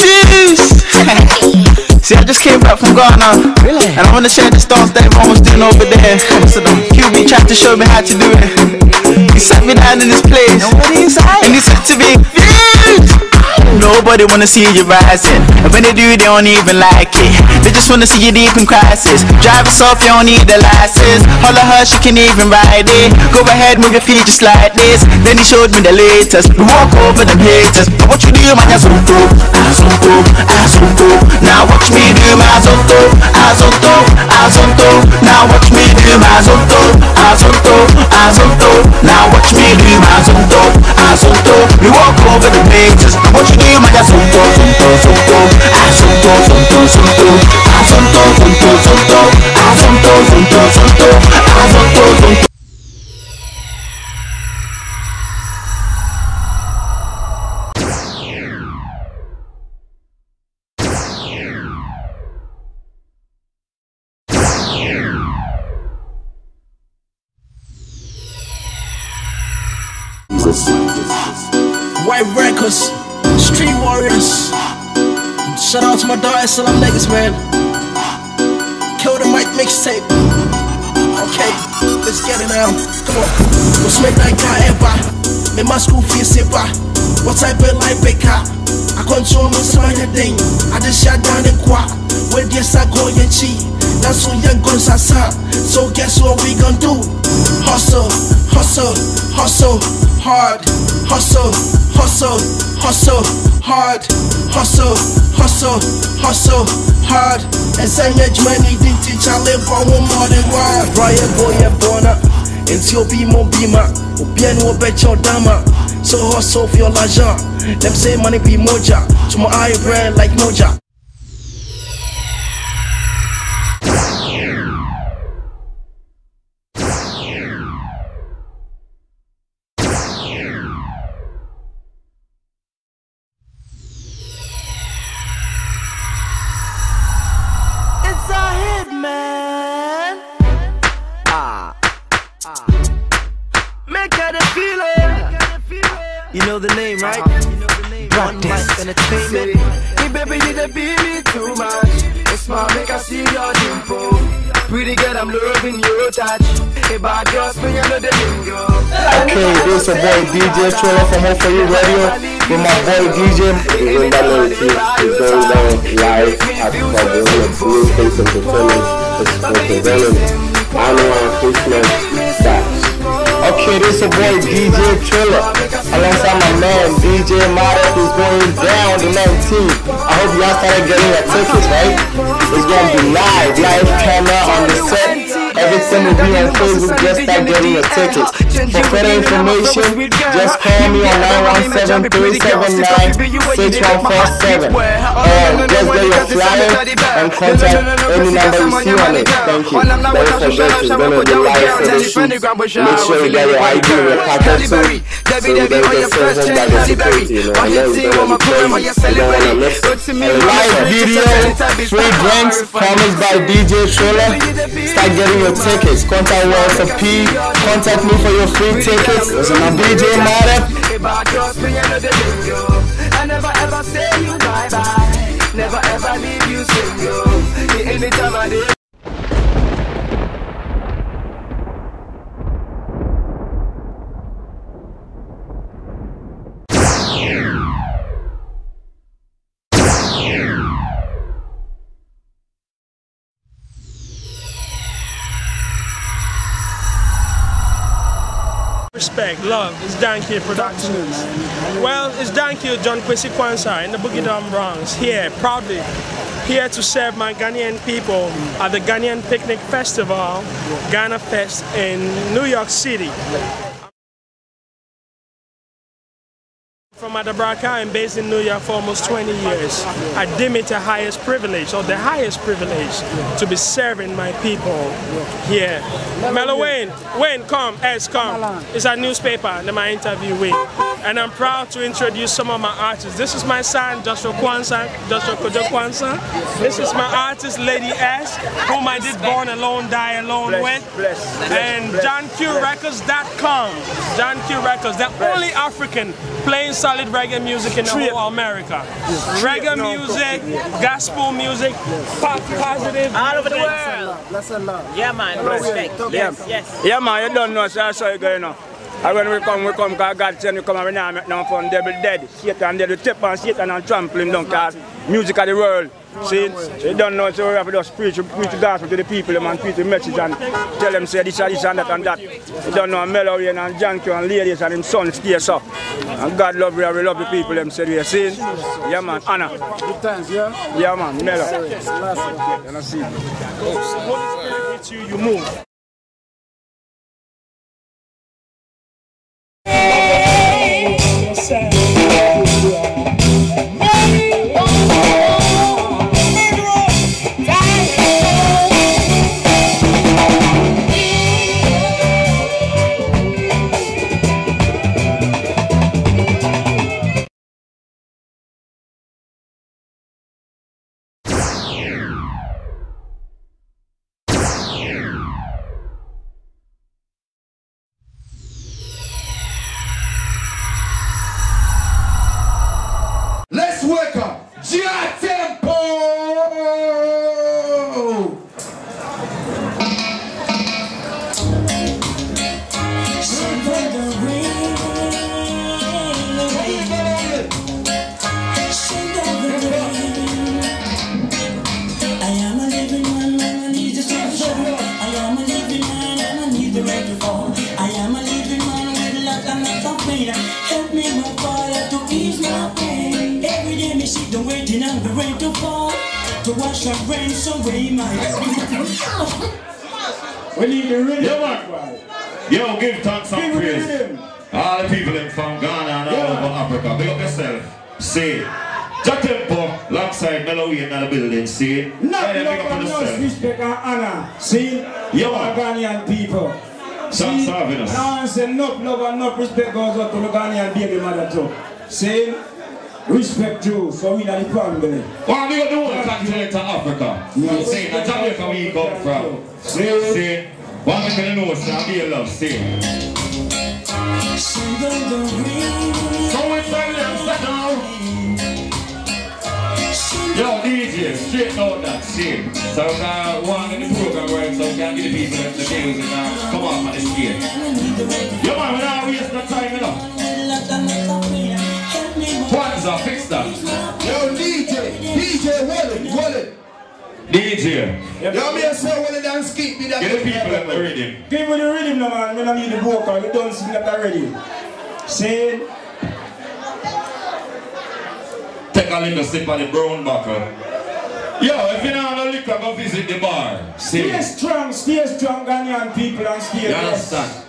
It's. See, I just came back from Ghana. Really? And I wanna share the stars that everyone was doing over there. So the QB tried to show me how to do it. He sat me down in this place. Nobody inside. And he said to me, views. Nobody wanna see you rising. And when they do, they don't even like it. They just wanna see you deep in crisis. Drive us off, you don't need the license. Holla her, she can even ride it. Go ahead, move your feet just like this. Then he showed me the latest. We walk over them haters. But what you do, man, azonto, azonto, azonto. Now watch me do my azonto, azonto, azonto. Now watch me do my azonto, azonto, azonto. Now watch me do my azonto, azonto. We walk over the haters. What you do, Sumto, sumto, sumto, ah, sumto, sumto, sumto, ah. I go and cheat. That's when young guns are So guess what we gon' do? Hustle, hustle, hustle, hard. Hustle, hustle, hustle, hard. Hustle, hustle, hustle, hard. And send your money, didn't teach I live for one more than one. Brian boy, yeah, born up. Nti obi mo bima, obia ni obecha odama. So hustle for your l'argent. Them say money be moja. To my eye red like moja. Your boy DJ Triller from Home for You Radio with my boy DJ. Remember Loyalty is going down live at Pavilion Blue Face Entertainment. It's for prevailing annual Christmas bash. Okay, this your boy DJ Triller alongside my man DJ Mara is going down the 19th. I hope y'all started getting your tickets, right? It's gonna be live, live camera on the set. Everything will be on Facebook. Just start getting your tickets. For further information, just call me on 917-379-6147. Or just get your flyer and contact any number you see on it. Thank you. Don't forget it's gonna be live for the shoot. Make sure you get your ID and your packet too. So you don't get sent home by the security. You know, I know it's gonna be crazy. You don't wanna miss it. Live video, free drinks, promised by DJ Triller. Start getting your tickets. Contact Walter P. Contact me for your free tickets. I'm DJ Mara. Hey bad girls, me I know the lingo. I never ever say you bye bye. Never ever leave you single. Anytime I did. Respect, love, it's Dankey Productions. Well, it's Dankey John Kwesi Kwanzaa in the Boogie Down Bronx, here, proudly, here to serve my Ghanaian people at the Ghanaian Picnic Festival, Ghana Fest in New York City. From Adabraka, I'm based in New York for almost 20 years. I deem it a highest privilege, or the highest privilege, to be serving my people here. Mellow Wayne, Wayne, come, S, come. It's a newspaper that my interview with. And I'm proud to introduce some of my artists. This is my son, Joshua Kwanzaa, Joshua Kojo Kwanzaa. This is my artist, Lady S, whom I did Born Alone, Die Alone with. And JohnQRecords.com. John Q Records, the only African playing solid reggae music in the whole America. Reggae music, gospel music, pop positive. All over the world. Bless Allah. Yeah, man. Respect. Yes, yes. Yeah, man, you don't know, so that's how you go, you know. And when we come, we come because God send we come and we now make no fun. Devil dead. Satan dead. We tip on Satan and trample him down because music of the world. See, you don't know, so we have to just preach, preach the gospel to the people and preach the message and tell them say this and this and that and that. You don't know Mellow and Janky and ladies and him son stay so. And God love you and we love the people them said we are seeing. Yeah man, Anna. Good times, yeah? Yeah man, Mellow. Last one. You see. Holy Spirit you, you move. Let's and rinse away my We need the rhythm. Yeah, man. Yo, give thanks and Give praise. rhythm. All the people in from Ghana and all over Africa. Big up yourself. See. Jack Tempo, alongside Mellowy in the building. See. Not Yeah, love big up and no yourself. respect and honor. See? Yeah, Our. Ghanaian people. Stop See? serving us. And I say enough love and enough respect goes out to the Ghanaian baby mother too. See? Respect you, so we are the family. Well, we got the whole continent of Africa. Yes. See, the Jamaica we come from. See, see. One make you know, say, be a love, see. So we tell them, sit. Yo, DJ, straighten out that shit. So we got one in the program where so we can get the people the and uh, come on on the stage. Yo man, we not waste no time, know. One's a fix that. Yo, DJ, DJ Wallet, Wallet. DJ, Yo, me a say Wallet and skip me that. get the people in the rhythm. Give me the rhythm now, man. We don't need the vocal. We don't sing that already. See? Take a little sip of the brown buckle. Yo, if you don't have no liquor, go visit the bar. See? Stay strong, stay strong, Ghanaian people, and stay You blessed. understand?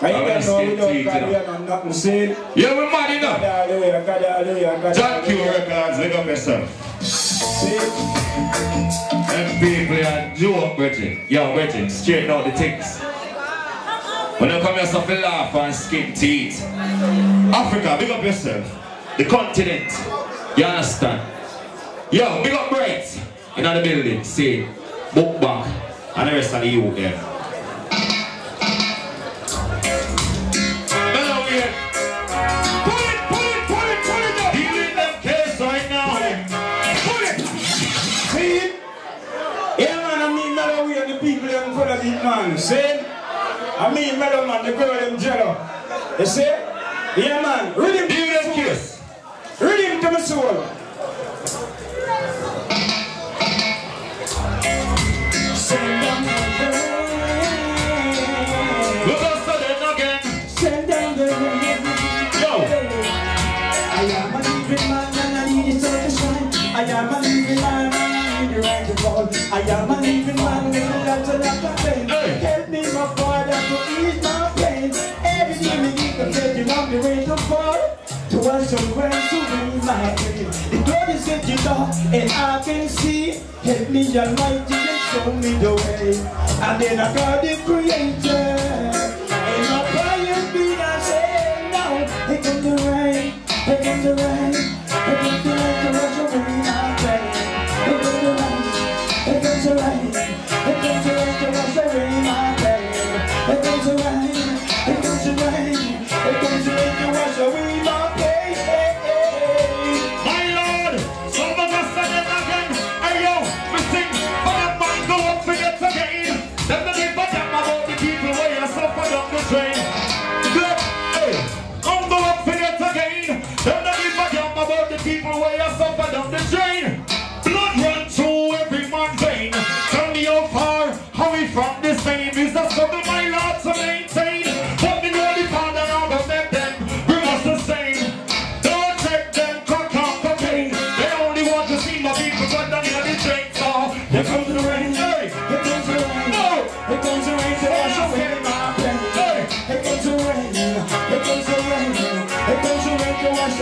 Don't gonna know skip without to God, we are not nothing saying. Yeah, we mad God, hallelujah, God, hallelujah, God, Q hallelujah. Records, look up yourself. See? Them people are joke, Bridget. Yo, Bridget, straighten out the things. When you come here, stop laugh and skin teeth. Africa, big up yourself. The continent. You understand? Yo, big up Bright. In the building, see, book back, and the rest of the youth there. You and I can see. Help me, Almighty, and show me the way. And then I got the creator.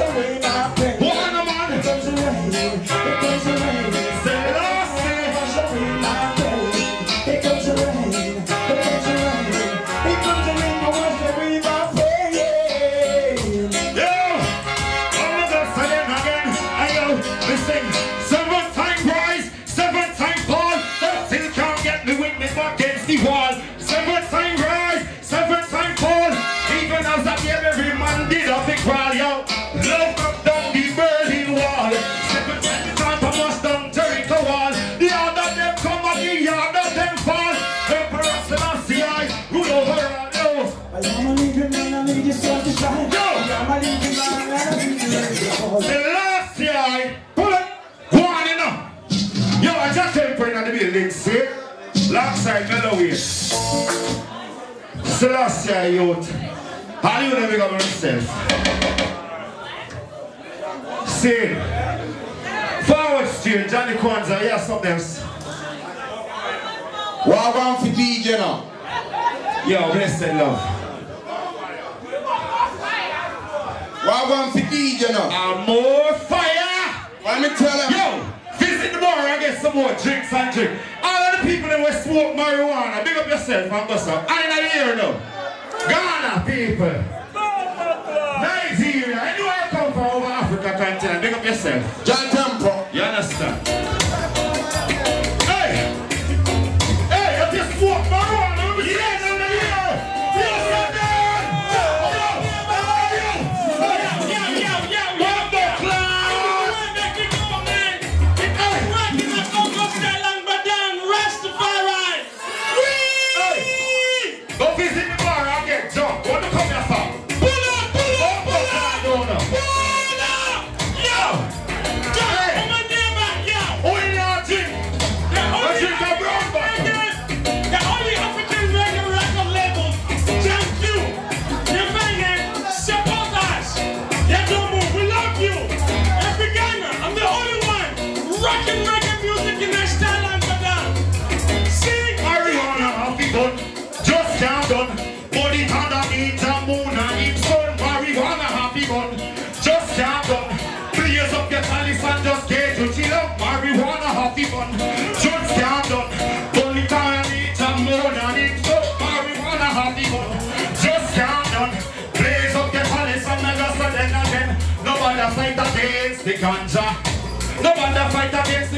away. last year, youth. How do you never govern yourself? See, forward street, Johnny Kwanzaa, yeah, something else. What about for DJ now? Yo, blessed love. What about for DJ now? And more fire! Eh! Let me tell him. Yo, visit tomorrow and get some more drinks and drink. All of the people that were smoke marijuana, big up yourself and go so. I ain't out here now. Ghana people. Nigeria. Anywhere come from over Africa continent. Big up yourself. John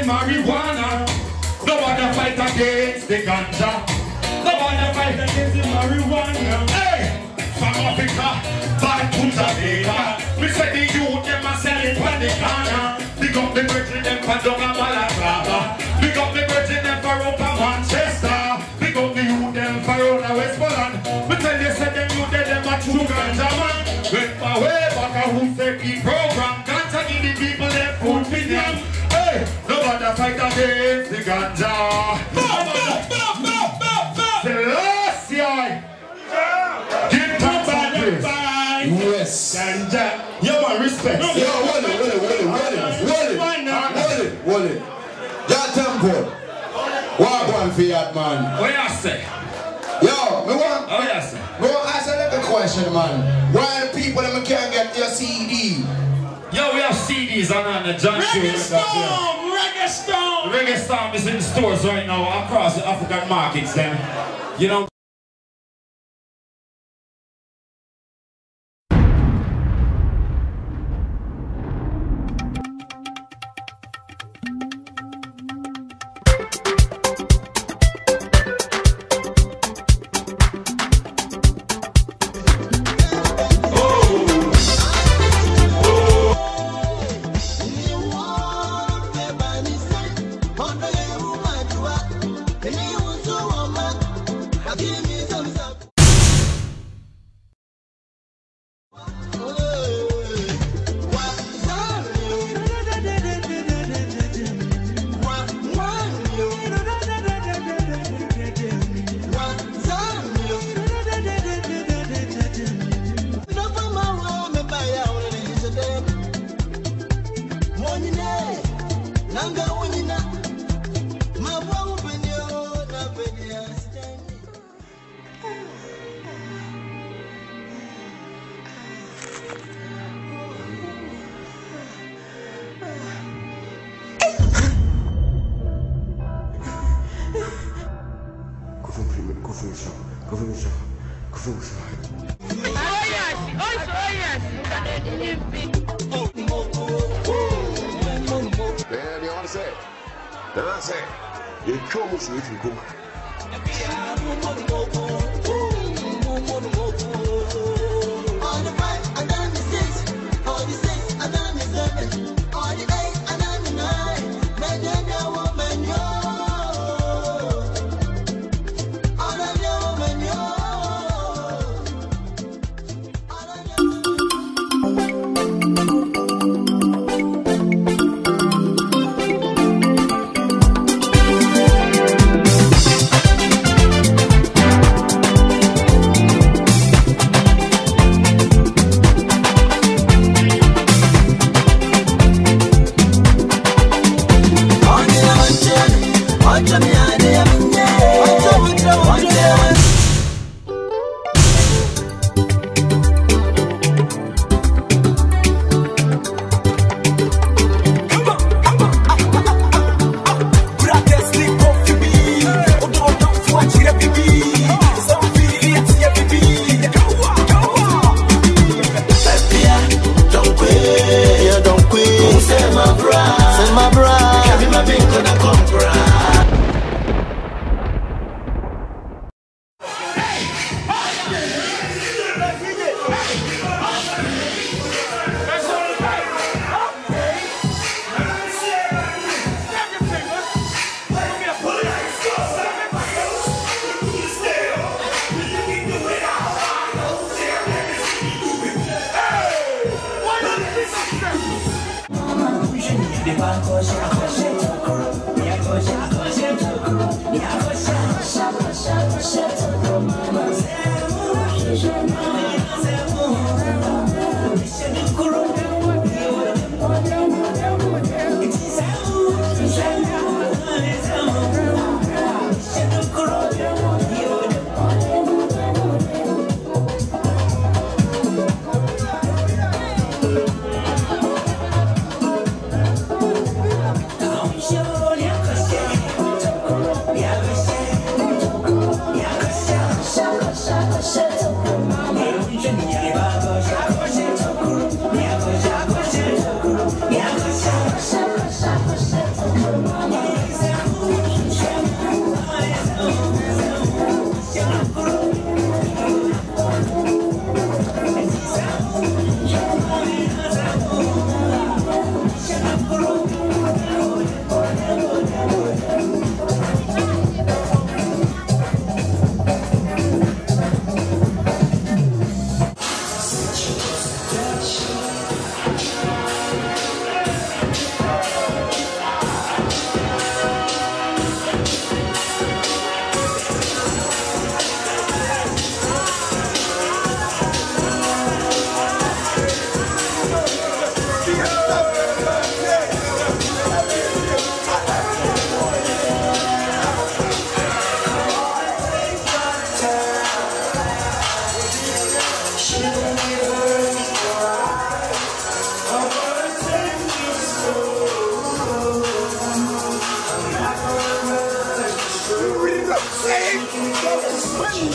the marijuana. No one fight against the ganja. No one fight against the marijuana. Hey, from Africa. fight against the ganja. Celestia! Give to badness. Yes. Ganja. Yo, my respect. No, Yo, wallet, wallet, wallet, wallet, wallet, wallet, wallet. Your temple. Walk one fiat, man. What you say? Yo, me want. Oh, yes. Go ask a little question, man. Why have CDs on, on the John Reggae Storm, Reggae Storm. Reggae Storm is in stores right now across the African markets then. You know. You come with you can 把你下为 Everybody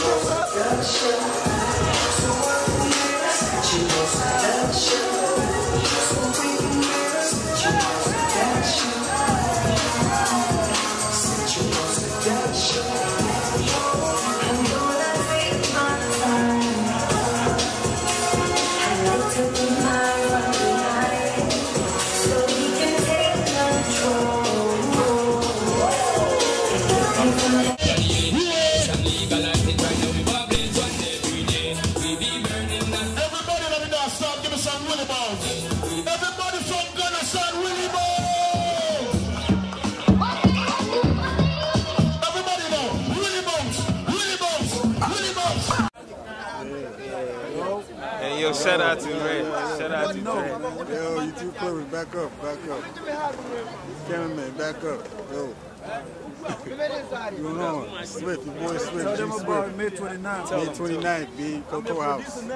Yo, you too close. Back up, back up. Cameraman, back up. Yo. What's going on? Swift, your boy Swift. Tell G them Swift. about May 29th. May 29th, B. Cocoa House. I'm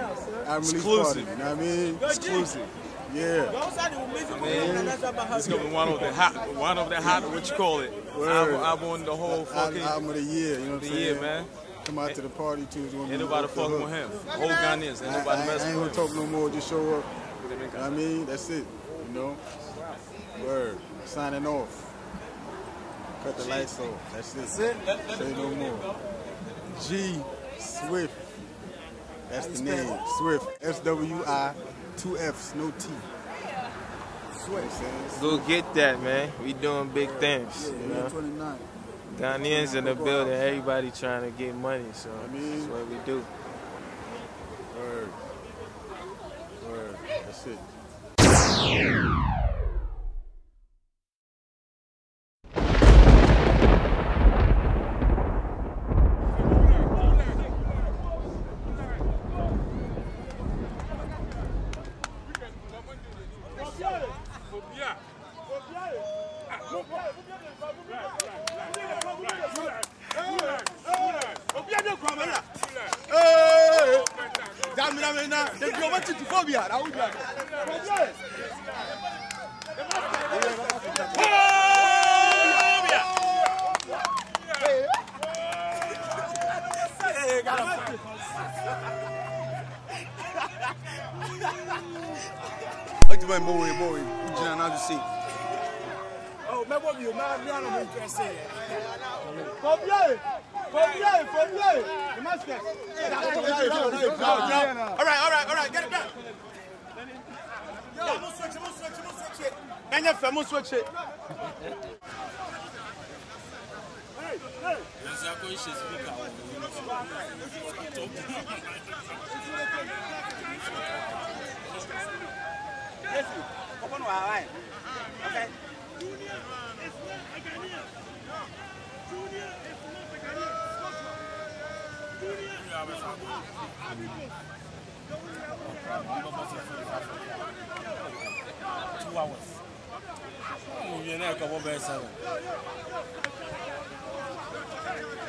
release Exclusive. party. You know what I mean? Exclusive. Yeah. I mean, it's gonna be one of the hot, one of the hot, what you call it? Word. Album, album the whole fucking album of the year, you know what I'm saying? year, man. come out to the party too. Ain't nobody off fucking with him. Whole Ghanaians, ain't I- nobody I, messing I ain't gonna talk no more. Just show up. You know I mean, that's it. You know. Word. Signing off. Cut the lights off. That's it. Say no more. G Swift. That's the name. Swift. S W I. Two F's. No T. Swift. Go get that, man. We doing big things. You know? 29. Ghanaians in the building, everybody trying to get money, so that's what we do. Word. Word. That's it. Yeah. Ẹ̀sìn akọ́yìnṣe spíkà wọ̀ tó not a Ghanaian. Junior a seven. David here.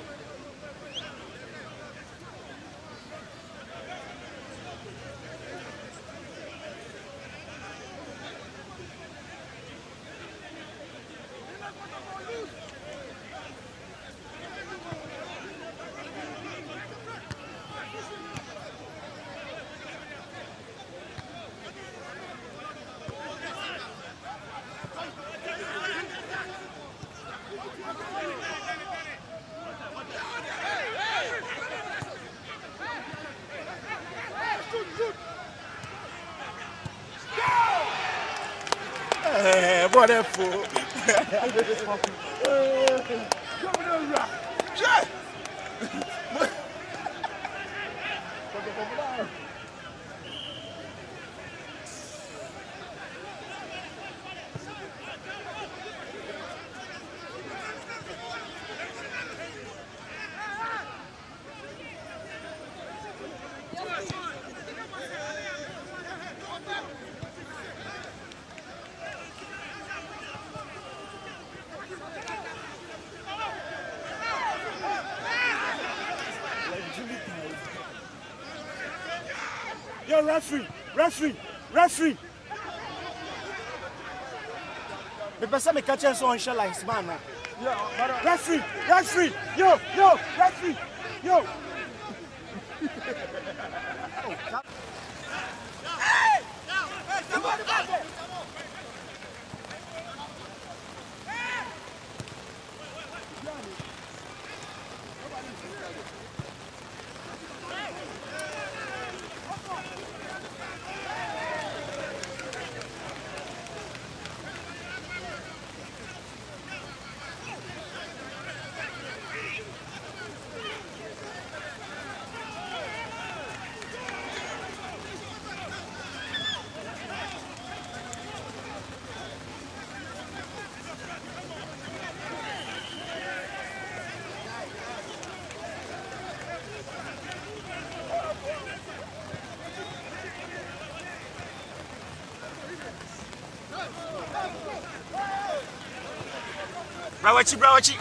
that fool. Yo, referee, referee, referee. Me person me catch us on shell lines, man. Referee, referee, yo, yo, referee, yo. oh, Brawachi, brawachi.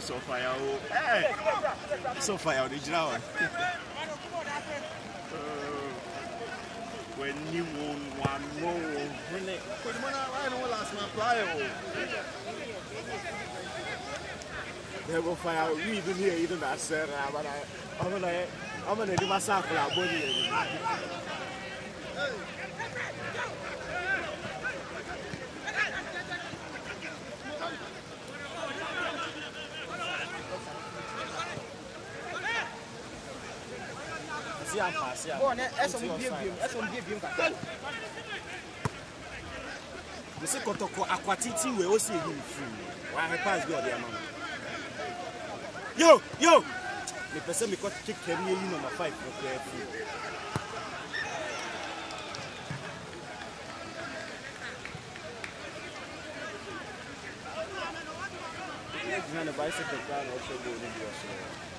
So fire? oh. Hey! So fire, original one. When you won one more. When it. Put the money right on last man fly. They go fire. We even here, even that said, I'm gonna, I'm gonna, I'm gonna do myself for that body. See, I'm passing. Bọ́ọ̀ ní ẹ̀sọ̀ mú bíé bíé ẹ̀sọ̀ mú bíé bíé kàkà. Mese kɔtɔkɔ akwatiti wɛ o si eyi nfu wa ahɛ pass bi ɔdi ama mi. yo yo. Mepɛ sɛ mekɔte kariɛ yi nɔma 5 nɔkoraa firi gyina ne bicycle koraa na ɔhyɛ bɔɔ no bi ɔhyɛ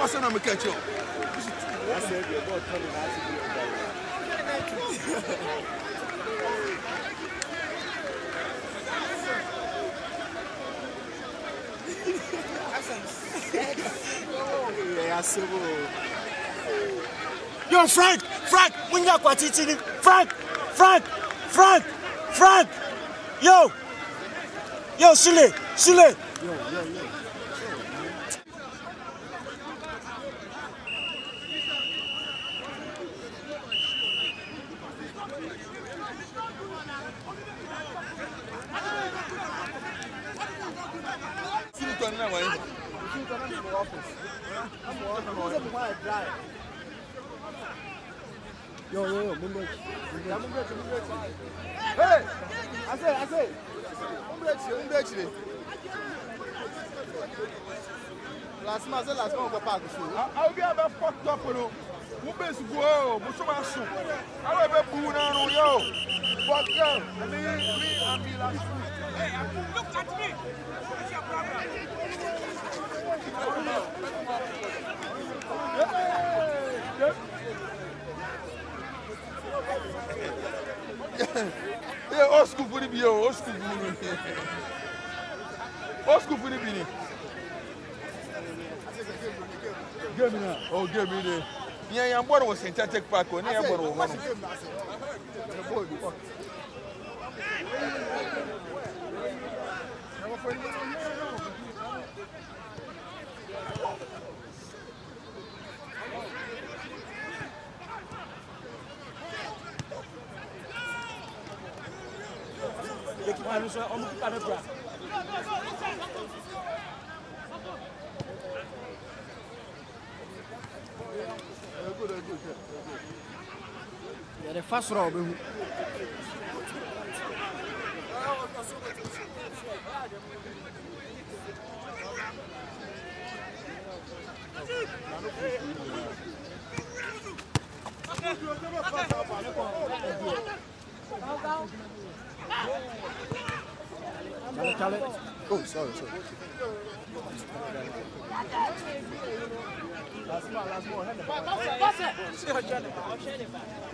out to be a Yeah, civil. Yo, Frank! Frank! When you are teaching Frank! Frank! Frank! Frank! Yo! Yo, Sule! Sule! Yo, yo, yo. Yo, lasima se lasima kɔ paaki so. aw bi a bɛ fɔ tɔ bolo mu bɛ sugu o muso ma sun aw bɛ bu naanu ye o bɔtɔ ani ni a b'i la sun. ɛ a kun bɛ kati a ti a kura bɔ. ee o sugu furu bi ye o o sugu furu bi ye o sugu furu bi ye. Oh, give me the. Yeah, yeah, I'm born with synthetic park. Oh, yeah, I'm born with L'équipe a nous on m'occupe à notre bras. Yɛde fa soro a ɔbɛhu. Kale, kale. Oh, sorry, sorry. Last man, last man. Pass it, pass it.